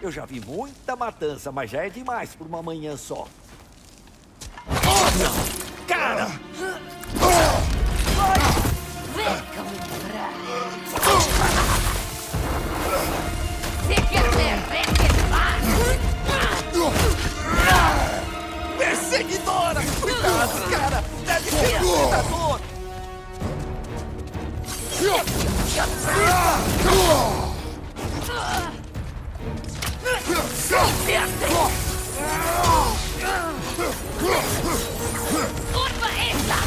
Eu já vi muita matança, mas já é demais por uma manhã só. Cara! Vem comprar. Se quer ver, Perseguidora! Cuidado, cara! Deve ser um predador! Curva esta!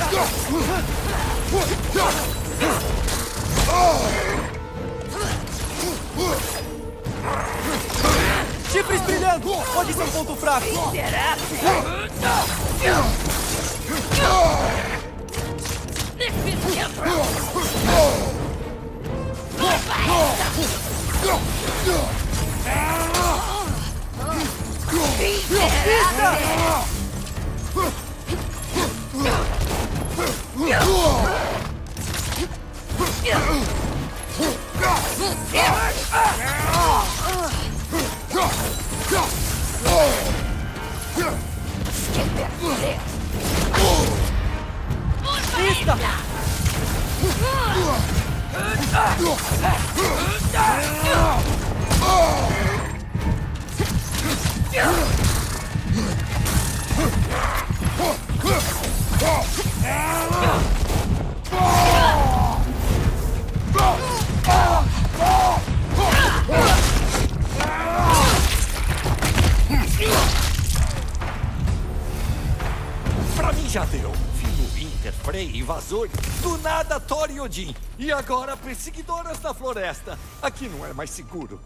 Chifres brilhando! Pode ser um ponto fraco! Let's go! Pra mim já deu. Fino, Inter, Frey, invasores. Do nada, Thor e Odin. E agora, perseguidoras da floresta. Aqui não é mais seguro.